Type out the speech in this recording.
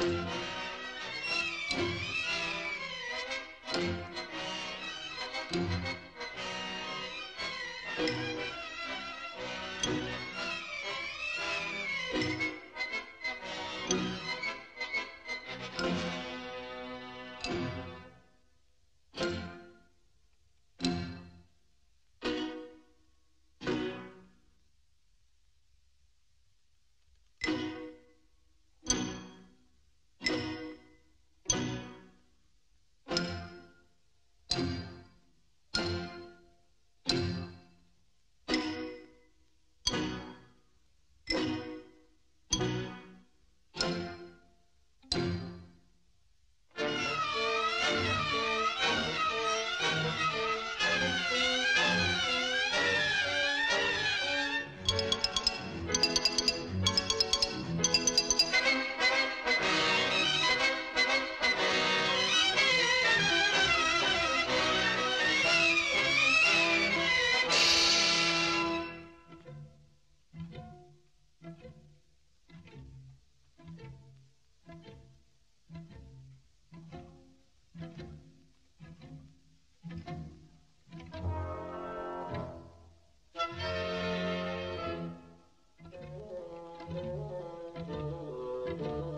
Música Thank.